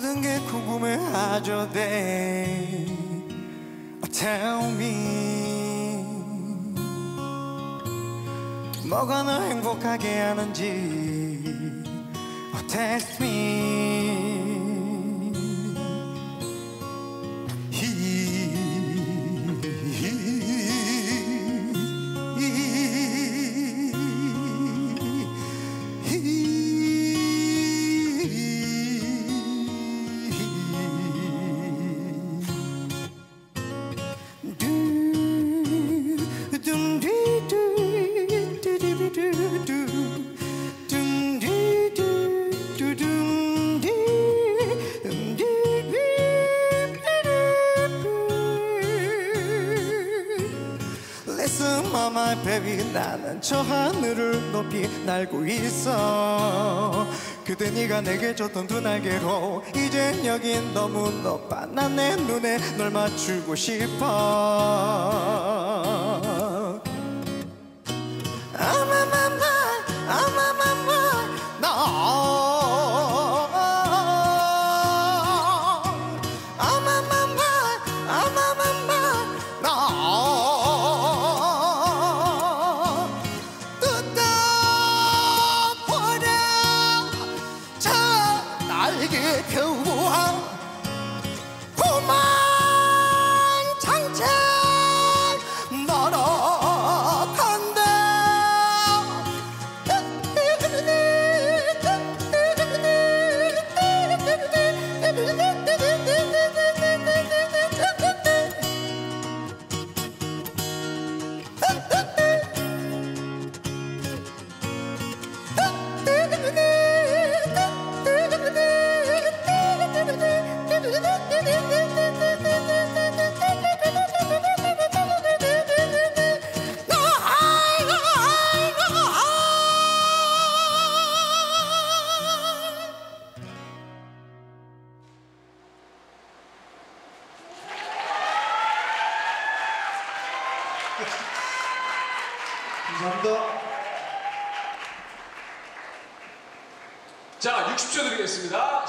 모든 게 궁금해하죠 day oh, Tell me 뭐가 널 행복하게 하는지 oh, Test me Do Listen mama baby 나는 저 하늘을 높이 날고 있어. 그대 네가 내게 줬던 두 날개로 이젠 여긴 너무 높아 난 내 눈에 널 맞추고 싶어 날개 겨우와 감사합니다. 자, 60초 드리겠습니다.